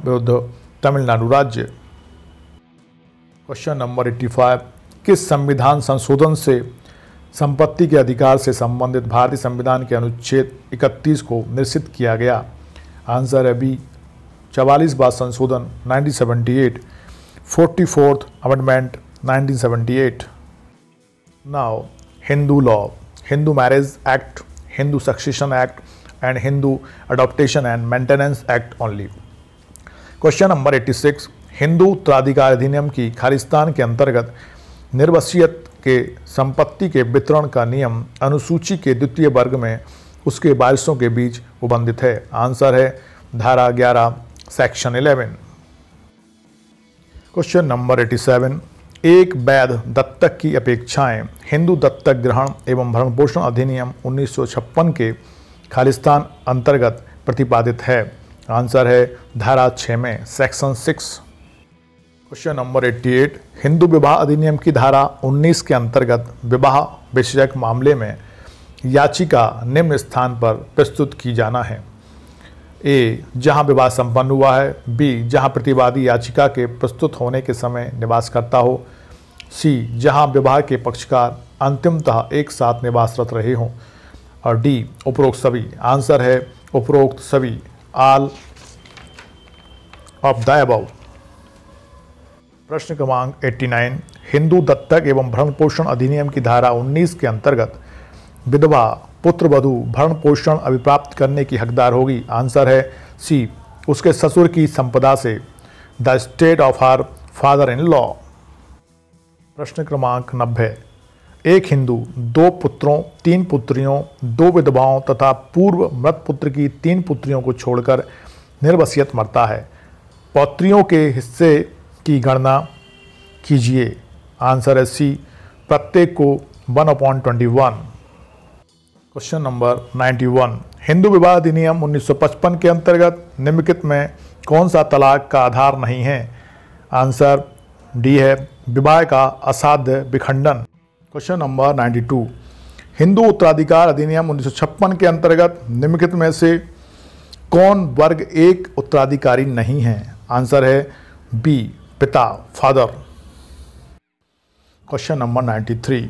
विरुद्ध तमिलनाडु राज्य। क्वेश्चन नंबर 85 किस संविधान संशोधन से संपत्ति के अधिकार से संबंधित भारतीय संविधान के अनुच्छेद 31 को निश्चित किया गया? आंसर है बी, चवालीस बार संशोधन 1978 forty fourth amendment 1978 now, Hindu law, Hindu marriage act, Hindu succession act, and Hindu adoption and maintenance act only question number 86 Hindu उत्तराधिकार अधिनियम की खालिस्तान के अंतर्गत निर्वसीयत के संपत्ति के वितरण का नियम अनुसूची के द्वितीय वर्ग में उसके बारिशों के बीच उबंधित है। आंसर है धारा 11 सेक्शन 11 क्वेश्चन नंबर 87 एक वैध दत्तक की अपेक्षाएँ। हिंदू दत्तक ग्रहण एवं भरण पोषण अधिनियम 1956 के खालिस्तान अंतर्गत प्रतिपादित है। आंसर है धारा 6 में section six question number 88 Hindu विवाह अधिनियम की धारा 19 के अंतर्गत विवाह विषयक मामले में याचिका निम्न स्थान पर प्रस्तुत की जाना है। ए, जहाँ विवाह संपन्न हुआ है। बी, जहाँ प्रतिवादी याचिका के प्रस्तुत होने के समय निवास करता हो। सी, जहाँ विवाह के पक्षकार अंतिमतः एक साथ निवासरत रहे हों। और डी, उपरोक्त सभी, आंसर है उपरोक्त सभी, आल ऑफ़ द प्रश्न क्रमांक 89 हिंदू दत्तक एवं भरण पोषण अधिनियम की धारा 19 के अंतर्गत विधवा पुत्र वधु भरण पोषण अभिप्राप्त करने की हकदार होगी। आंसर है सी, उसके ससुर की संपदा से। The estate of her father in law. प्रश्न क्रमांक नब्बे। एक हिंदू, दो पुत्रों, तीन पुत्रियों, दो विधवाओं तथा पूर्व मृत पुत्र की तीन पुत्रियों को छोड़कर निर्वसियत मरता है। पौत्रियों के हिस्से की गणना कीजिए। आंसर है सी, प्रत्येक को one upon twenty one. Question number 91 Hindu विवाह अधिनियम 1955 के अंतर्गत निम्नलिखित में कौन सा तलाक का आधार नहीं है? आंसर डी है, विवाह का असाध्य विखंडन। क्वेश्चन नंबर 92 हिंदू उत्तराधिकार अधिनियम 1956 के अंतर्गत निम्नलिखित में से कौन वर्ग एक उत्तराधिकारी नहीं है? आंसर है बी पिता फादर क्वेश्चन नंबर 93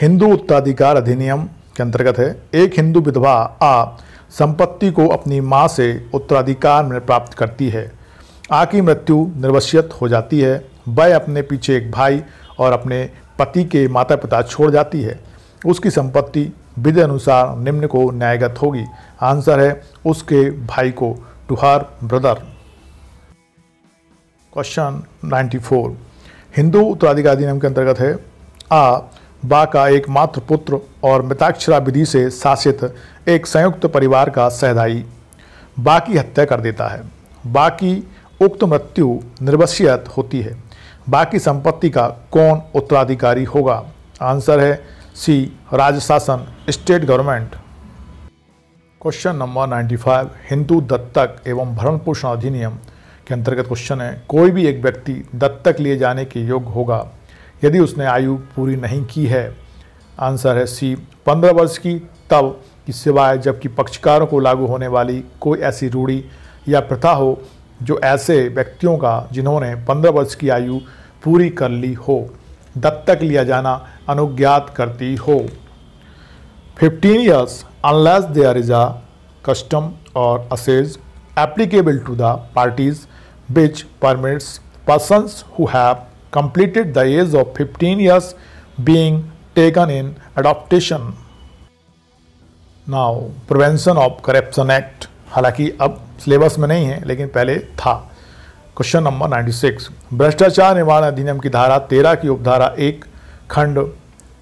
हिंदू उत्तराधिकार अधिनियम के अंतर्गत है, एक हिंदू विधवा आ संपत्ति को अपनी माँ से उत्तराधिकार में प्राप्त करती है। आ की मृत्यु निर्वसियत हो जाती है, वह अपने पीछे एक भाई और अपने पति के माता पिता छोड़ जाती है। उसकी संपत्ति विधि अनुसार निम्न को न्यायगत होगी। आंसर है, उसके भाई को to her brother question 94 Hindu उत्तराधिकार अधिनियम के अंतर्गत है, आ बा का एकमात्र पुत्र और मिताक्षरा विधि से शासित एक संयुक्त परिवार का सहदाई। बा की हत्या कर देता है। बा की उक्त मृत्यु निर्वसियत होती है। बाकी संपत्ति का कौन उत्तराधिकारी होगा? आंसर है सी राज्य शासन state government. Question number 95 Hindu दत्तक एवं भरण पोषण अधिनियम के अंतर्गत क्वेश्चन है, कोई भी एक व्यक्ति दत्तक लिए जाने के योग्य होगा। यदि उसने आयु पूरी नहीं की है, आंसर है सी, पंद्रह वर्ष की, तब की सिवाय जबकि पक्षकारों को लागू होने वाली कोई ऐसी रूढ़ी या प्रथा हो जो ऐसे व्यक्तियों का, जिन्होंने पंद्रह वर्ष की आयु पूरी कर ली हो, दत्तक लिया जाना अनुज्ञात करती हो। 15 years, unless there is a custom or assage applicable to the parties which permits persons who have completed the age of 15 years being taken in adaptation. Now, Prevention of Corruption Act. हालाँकि अब syllabus में नहीं है लेकिन पहले था। Question number 96 भ्रष्टाचार निवारण अधिनियम की धारा 13 की उपधारा एक खंड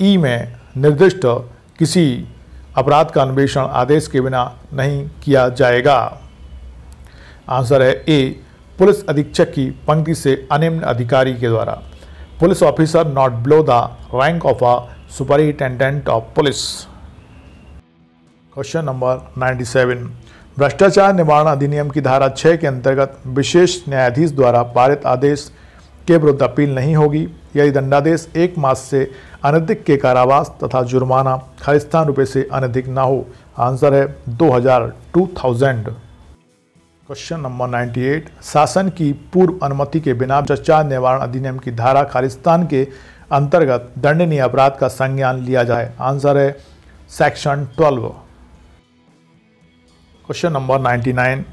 ई में निर्दिष्ट किसी अपराध का अन्वेषण आदेश के बिना नहीं किया जाएगा। आंसर है ए पुलिस अधीक्षक की पंक्ति से अनिम्न अधिकारी के द्वारा police officer not below the rank of a superintendent of police. Question number 97 भ्रष्टाचार निवारण अधिनियम की धारा 6 के अंतर्गत विशेष न्यायाधीश द्वारा पारित आदेश के विरुद्ध अपील नहीं होगी। यदि दंडादेश एक मास से अनधिक के कारावास तथा जुर्माना खालिस्तान रुपये से अनधिक ना हो। आंसर है 2000 2000 क्वेश्चन नंबर 98 शासन की पूर्व अनुमति के बिना भ्रष्टाचार निवारण अधिनियम की धारा खालिस्तान के अंतर्गत दंडनीय अपराध का संज्ञान लिया जाए। आंसर है सेक्शन 12 क्वेश्चन नंबर 99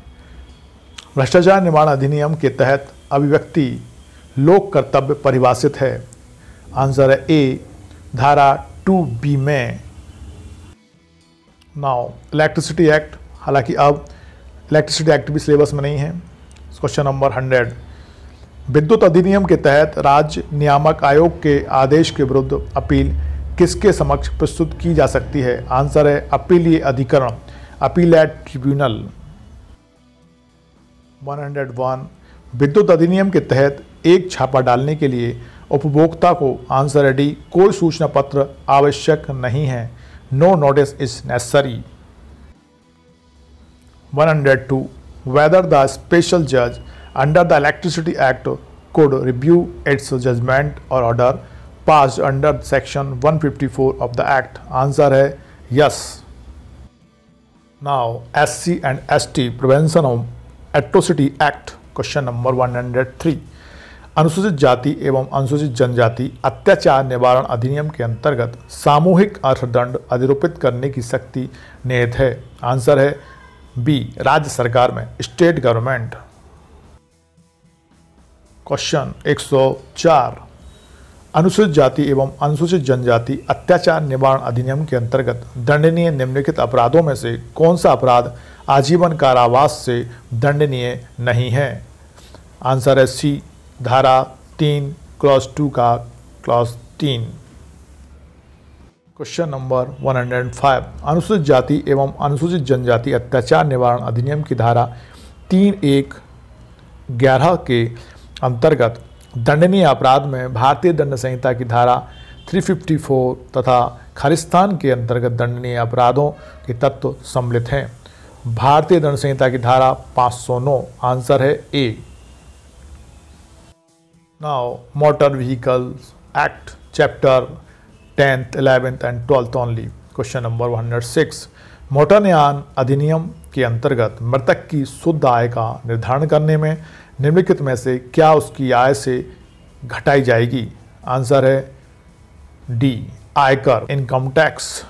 भ्रष्टाचार निवारण अधिनियम के तहत अभिव्यक्ति लोक कर्तव्य परिभाषित है। आंसर है ए धारा टू बी में। नाउ इलेक्ट्रिसिटी एक्ट हालाँकि अब इलेक्ट्रिसिटी एक्ट भी सिलेबस में नहीं है। क्वेश्चन नंबर हंड्रेड विद्युत अधिनियम के तहत राज्य नियामक आयोग के आदेश के विरुद्ध अपील किसके समक्ष प्रस्तुत की जा सकती है? आंसर है अपीलीय अधिकरण अपीलेट ट्रिब्यूनल 101 विद्युत अधिनियम के तहत एक छापा डालने के लिए उपभोक्ता को आंसर है डी कोई सूचना पत्र आवश्यक नहीं है। No notice is necessary 102 whether the special judge under the electricity act could review its judgment or order passed under section 154 of the act answer है yes now SC and ST prevention of atrocity act question number 103 अनुसूचित जाति एवं अनुसूचित जनजाति अत्याचार निवारण अधिनियम के अंतर्गत सामूहिक अर्थदंड अधिरोपित करने की शक्ति निहित है आंसर है बी, राज्य सरकार में स्टेट गवर्नमेंट। क्वेश्चन 104 अनुसूचित जाति एवं अनुसूचित जनजाति अत्याचार निवारण अधिनियम के अंतर्गत दंडनीय निम्नलिखित अपराधों में से कौन सा अपराध आजीवन कारावास से दंडनीय नहीं है? आंसर है सी, धारा तीन क्लॉज टू का क्लॉज तीन। क्वेश्चन नंबर 105 अनुसूचित जाति एवं अनुसूचित जनजाति अत्याचार निवारण अधिनियम की धारा तीन एक ग्यारह के अंतर्गत दंडनीय अपराध में भारतीय दंड संहिता की धारा 354 तथा खालिस्तान के अंतर्गत दंडनीय अपराधों के तत्व सम्मिलित हैं। भारतीय दंड संहिता की धारा 509 आंसर है A. Now motor vehicles act chapter tenth, eleventh and twelfth only question number 106 मोटरयान अधिनियम के अंतर्गत मृतक की शुद्ध आय का निर्धारण करने में निम्नलिखित में से क्या उसकी आय से घटाई जाएगी? आंसर है डी, आयकर इनकम टैक्स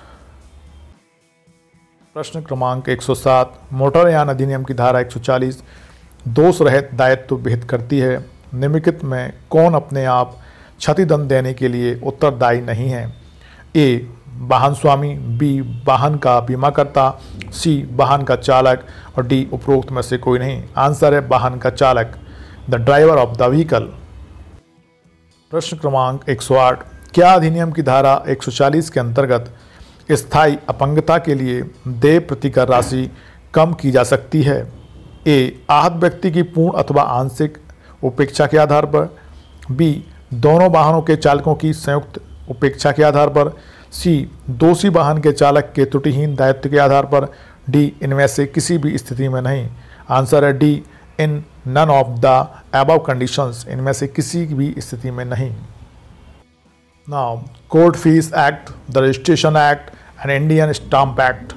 प्रश्न क्रमांक 107 मोटरयान अधिनियम की धारा 140 दोष रहित दायित्व विहित करती है। निम्नलिखित में कौन अपने आप क्षतिदंड देने के लिए उत्तरदायी नहीं है। ए वाहन स्वामी बी, वाहन का बीमाकर्ता, सी, वाहन का चालक और डी, उपरोक्त में से कोई नहीं। आंसर है वाहन का चालक। The driver of the vehicle प्रश्न क्रमांक 108 क्या अधिनियम की धारा 140 के अंतर्गत स्थायी अपंगता के लिए देय प्रतिकर राशि कम की जा सकती है? ए, आहत व्यक्ति की पूर्ण अथवा आंशिक उपेक्षा के आधार पर। बी दोनों वाहनों के चालकों की संयुक्त उपेक्षा के आधार पर, सी दोषी वाहन के चालक के त्रुटिहीन दायित्व के आधार पर, डी इनमें से किसी भी स्थिति में नहीं। आंसर है D, in none of the above conditions इनमें से किसी भी स्थिति में नहीं। Now court fees act the registration act and Indian stamp act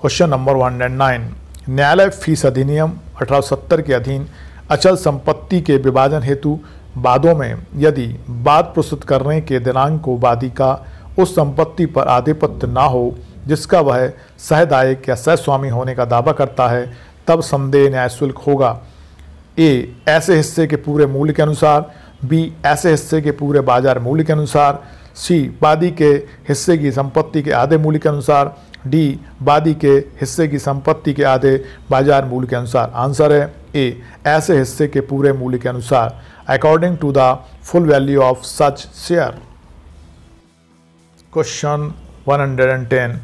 question number one and nine न्यायालय फ़ीस अधिनियम अठारह सौ सत्तर के अधीन अचल संपत्ति के विभाजन हेतु वादों में यदि वाद प्रस्तुत करने के दिनांक को वादी का उस संपत्ति पर आधिपत्य ना हो, जिसका वह सहदायक या सहस्वामी होने का दावा करता है, तब संदेह न्याय शुल्क होगा। ए, ऐसे हिस्से के पूरे मूल्य के अनुसार, बी, ऐसे हिस्से के पूरे बाज़ार मूल्य के अनुसार, सी, वादी के हिस्से की संपत्ति के आधे मूल्य के अनुसार, डी, वादी के हिस्से की संपत्ति के आधे बाज़ार मूल्य के अनुसार। आंसर है ए ऐसे हिस्से के पूरे मूल्य के अनुसार according to the full value of such share question 110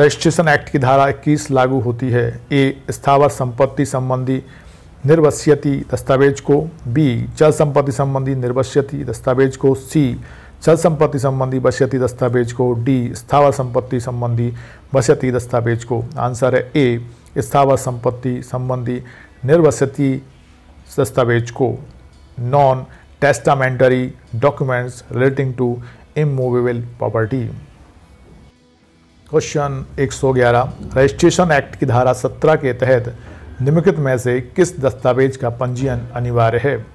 registration act की धारा 21 लागू होती है। ए स्थावर संपत्ति संबंधी निर्वस्यति दस्तावेज़ को। बी चल संपत्ति संबंधी निर्वस्यति दस्तावेज़ को। सी चल संपत्ति संबंधी वश्यति दस्तावेज़ को। डी स्थावर संपत्ति संबंधी वश्यति दस्तावेज़ को। आंसर है ए स्थावर संपत्ति संबंधी निर्वस्यति दस्तावेज़ को non testamentary documents relating to immovable property question 111 registration act की धारा 17 के तहत निम्नलिखित में से किस दस्तावेज़ का पंजीयन अनिवार्य है?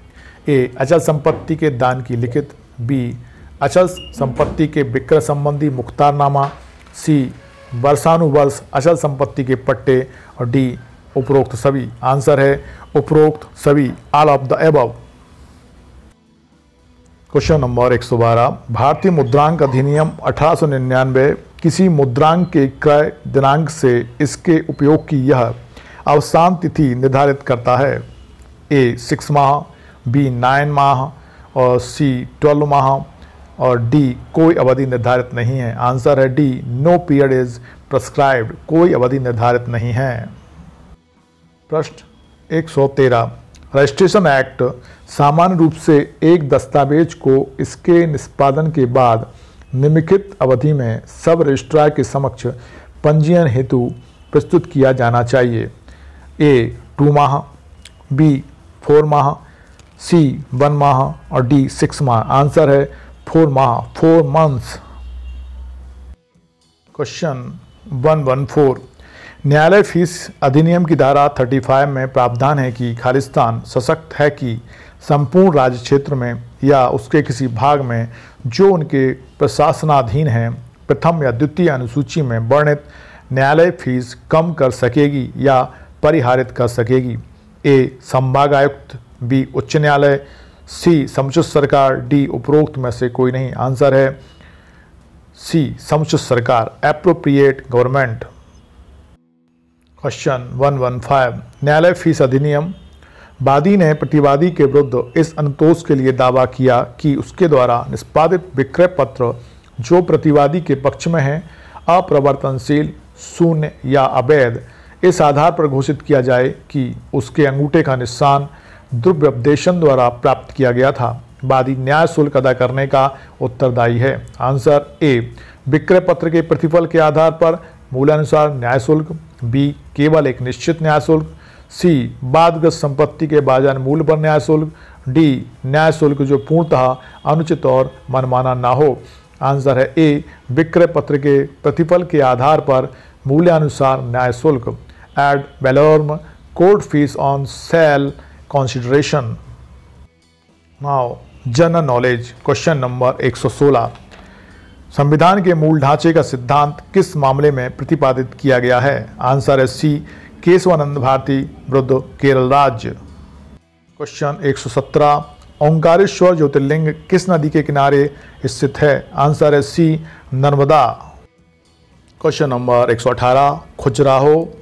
ए अचल संपत्ति के दान की लिखित। बी अचल संपत्ति के विक्रय संबंधी मुख्तारनामा। सी वर्षानुवर्ष अचल संपत्ति के पट्टे। और डी उपरोक्त सभी। आंसर है उपरोक्त सभी all of the above question number 112 भारतीय मुद्रांक अधिनियम अठारह सौ निन्यानवे, किसी मुद्रांक के क्रय दिनांक से इसके उपयोग की यह अवसान तिथि निर्धारित करता है। ए सिक्स माह बी नाइन माह, और सी ट्वेल्व माह, और डी कोई अवधि निर्धारित नहीं है। आंसर है D no period is prescribed कोई अवधि निर्धारित नहीं है। प्रश्न 113 रजिस्ट्रेशन एक्ट सामान्य रूप से एक दस्तावेज़ को इसके निष्पादन के बाद निम्नलिखित अवधि में सब रजिस्ट्रार के समक्ष पंजीयन हेतु प्रस्तुत किया जाना चाहिए। ए, टू माह, बी, फोर माह, सी, वन माह और डी, सिक्स माह। आंसर है फोर माह, four months. Question one one four. न्यायालय फ़ीस अधिनियम की धारा 35 में प्रावधान है कि खालिस्तान सशक्त है कि संपूर्ण राज्य क्षेत्र में या उसके किसी भाग में जो उनके प्रशासनाधीन है, प्रथम या द्वितीय अनुसूची में वर्णित न्यायालय फ़ीस कम कर सकेगी या परिहारित कर सकेगी। ए. संभाग आयुक्त, बी. उच्च न्यायालय, सी. समुचित सरकार, डी. उपरोक्त में से कोई नहीं। आंसर है सी. समुचित सरकार। एप्रोप्रिएट गवर्नमेंट क्वेश्चन 115 न्यायालय फ़ीस अधिनियम वादी ने प्रतिवादी के विरुद्ध इस अनुतोष के लिए दावा किया कि उसके द्वारा निष्पादित विक्रय पत्र जो प्रतिवादी के पक्ष में है, अप्रवर्तनशील, शून्य या अवैध, इस आधार पर घोषित किया जाए कि उसके अंगूठे का निशान द्रव्यपदेशन द्वारा प्राप्त किया गया था। वादी न्याय शुल्क अदा करने का उत्तरदायी है। आंसर ए, विक्रय पत्र के प्रतिफल के आधार पर मूलानुसार न्याय शुल्क बी केवल एक निश्चित न्याय शुल्क, सी बादग्रस्त संपत्ति के बाज़ार मूल्य पर न्याय शुल्क, डी न्याय शुल्क जो पूर्णतः अनुचित और मनमाना ना हो। आंसर है ए, विक्रय पत्र के प्रतिफल के आधार पर मूल्यानुसार न्याय शुल्क। Ad valorem court fees on sale consideration now general knowledge, question number 116 संविधान के मूल ढांचे का सिद्धांत किस मामले में प्रतिपादित किया गया है? आंसर है सी, केशवानंद भारती, विरुद्ध केरल राज्य। क्वेश्चन 117 ओंकारेश्वर ज्योतिर्लिंग किस नदी के किनारे स्थित है? आंसर है C, Narmada. Question number 118 Khajuraho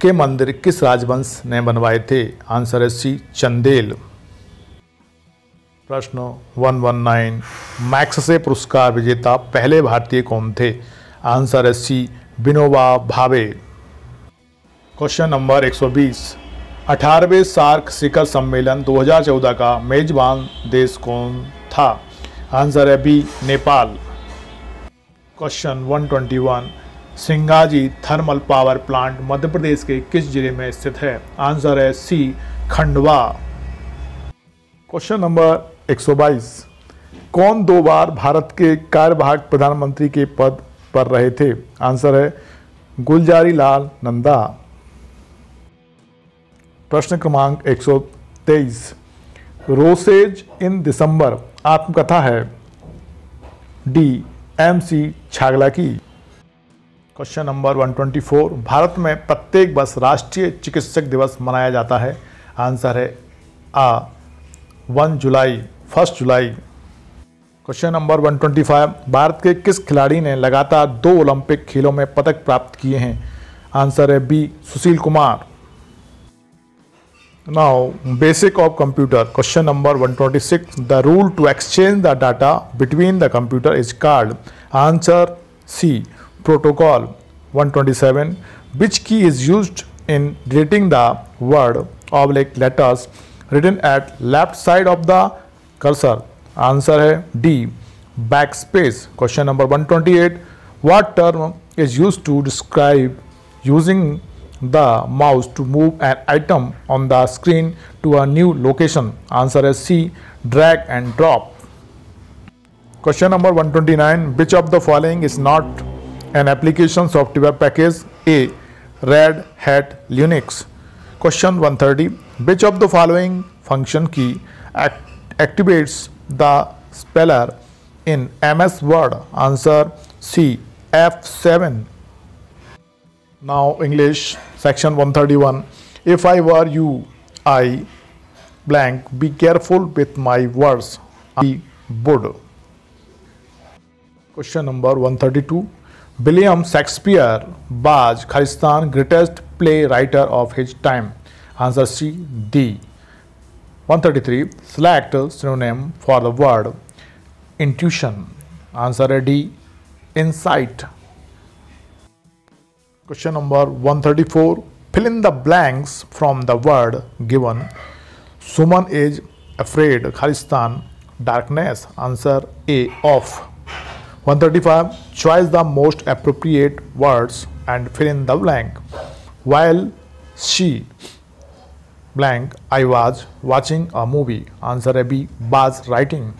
के मंदिर किस राजवंश ने बनवाए थे? आंसर है सी, चंदेल। प्रश्न 119 मैक्स से पुरस्कार विजेता पहले भारतीय कौन थे? आंसर है सी, विनोबा भावे। क्वेश्चन नंबर 120 अठारहवें सार्क शिखर सम्मेलन 2014 का मेजबान देश कौन था? आंसर है B, Nepal. Question 121 Singaji thermal power plant Madhya Pradesh के किस ज़िले में स्थित है? आंसर है सी, खंडवा। क्वेश्चन नंबर 122 कौन दो बार भारत के कार्यवाहक प्रधानमंत्री के पद पर रहे थे? आंसर है गुलजारी लाल नंदा। प्रश्न क्रमांक 123 रोसेज इन दिसंबर, आत्मकथा है। डी, एम सी छागला की। क्वेश्चन नंबर 124 भारत में प्रत्येक वर्ष राष्ट्रीय चिकित्सक दिवस मनाया जाता है। आंसर है आ 1 जुलाई, first July. Question number 125 Bharat के किस खिलाड़ी ने लगातार दो ओलंपिक खेलों में पदक प्राप्त किए हैं? आंसर है B Sushil Kumar. Now basic of computer question number 126 the rule to exchange the data between the computer is called answer C protocol one twenty seven which key is used in deleting the word of like letters written at left side of the cursor? Answer D. Backspace. Question number 128. What term is used to describe using the mouse to move an item on the screen to a new location? Answer is C. Drag and drop. Question number 129. Which of the following is not an application software package? A. Red Hat Linux. Question 130. Which of the following function key act activates the speller in MS Word? Answer C. F7. Now English section 131. If I were you, I blank be careful with my words. I would. Question number 132. William Shakespeare was Khalistan greatest playwright of his time. Answer C. D. 133. Select synonym for the word intuition answer d insight question number 134 fill in the blanks from the word given suman is afraid khalistan darkness answer a of 135 choose the most appropriate words and fill in the blank while she blank i was watching a movie. Answer a b was writing.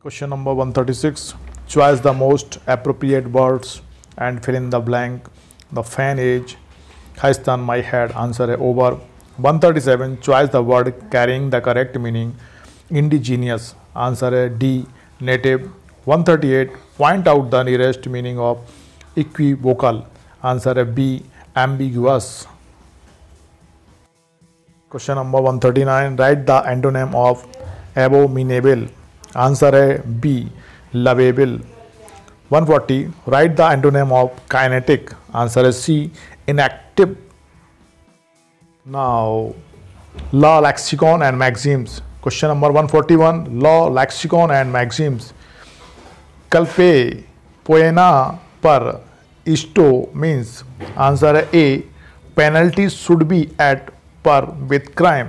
Question number 136 choose the most appropriate words and fill in the blank. The fan is highest on my head. Answer a over. 137 choose the word carrying the correct meaning. Indigenous. Answer a d native. 138 point out the nearest meaning of equivocal answer है B ambiguous question number 139 write the antonym of abhor answer है B lovable 140 write the antonym of kinetic answer है C inactive now law lexicon and maxims question number 141 law lexicon and maxims culpae poena par esto means answer है A penalty should be at par with crime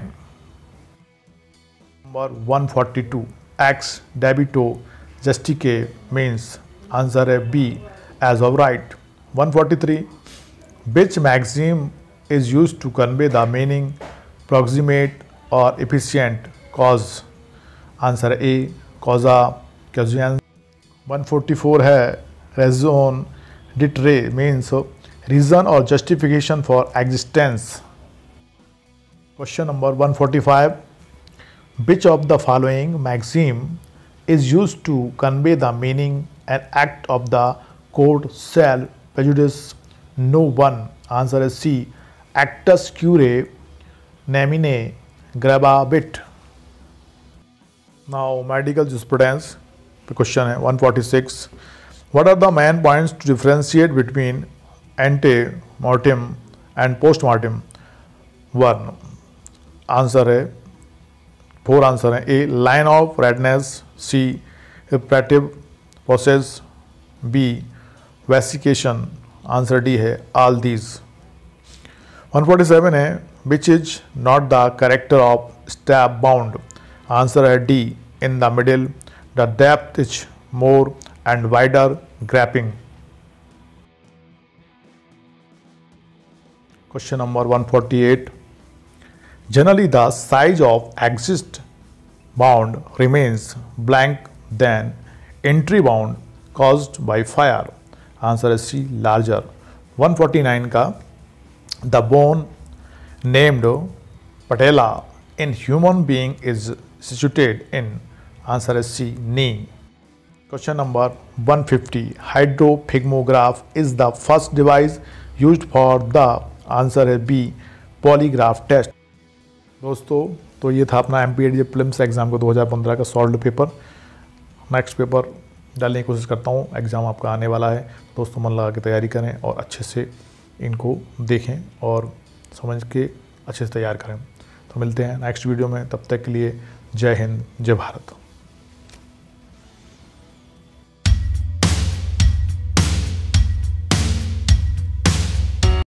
number 142 forty two ex debito justitiae means answer है B as of write one forty three which maxim is used to convey the meaning proximate और efficient cause answer A causa क्या one forty four है raison d'etre means reason or justification for existence question number 145 which of the following maxim is used to convey the meaning and act of the code shall prejudice no one. Answer is C. Actus curae nemine grababit. Now medical jurisprudence. Question 146. What are the main points to differentiate between ante-mortem and post-mortem? One. Answer है four answer है A. Line of redness. C. Reparative process. B. Vesication. Answer D है all these 147 है which is not the character of stab wound answer है D in the middle the depth is more and wider grapping. Question number 148. Generally, the size of axis bound remains blank than entry bound caused by fire. Answer is C. Larger. 149 ka The bone named patella in human being is situated in answer is C. Knee. Question number 150 hydrosphygmograph is the first device used for the answer है B polygraph test दोस्तों तो ये था अपना M P add prelims exam का 2015 का solve paper next paper डालने की कोशिश करता हूँ। एग्ज़ाम आपका आने वाला है। दोस्तों, मन लगा के तैयारी करें और अच्छे से इनको देखें और समझ के अच्छे से तैयार करें। तो मिलते हैं नेक्स्ट वीडियो में। तब तक के लिए जय हिंद, जय भारत।